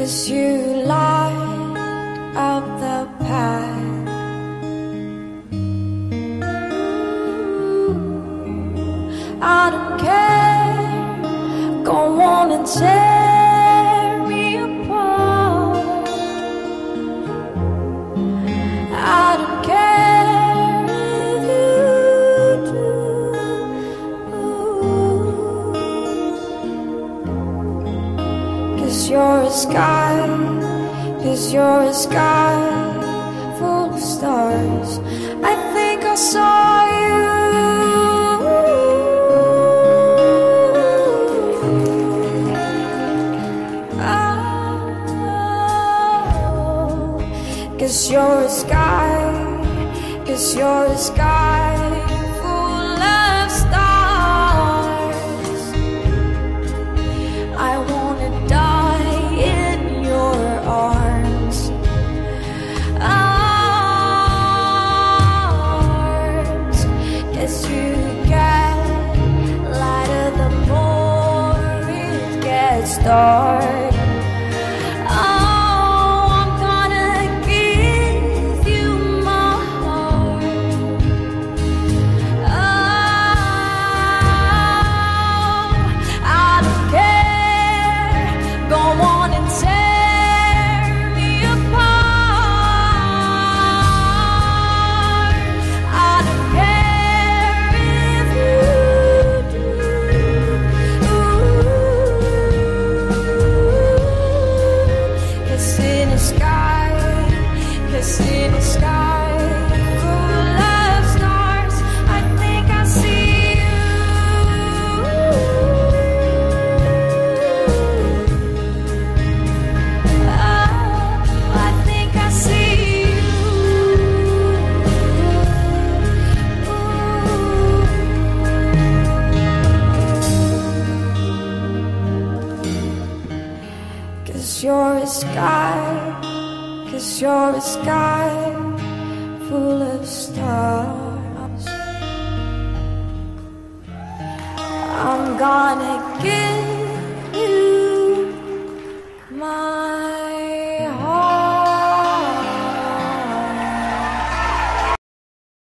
Cause you light up the path. I don't care. Go on and tear Cause you're a sky, cause you're a sky full of stars. I think I saw you. Oh, Cause you're a sky, cause you're a sky gets Cause you're a sky, cause you're a sky full of stars. I'm gonna give you my.